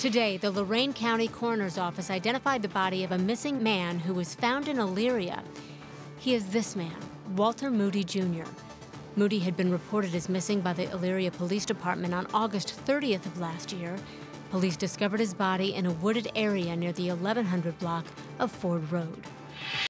Today, the Lorain County Coroner's Office identified the body of a missing man who was found in Elyria. He is this man, Walter Moody Jr. Moody had been reported as missing by the Elyria Police Department on August 30th of last year. Police discovered his body in a wooded area near the 1100 block of Ford Road.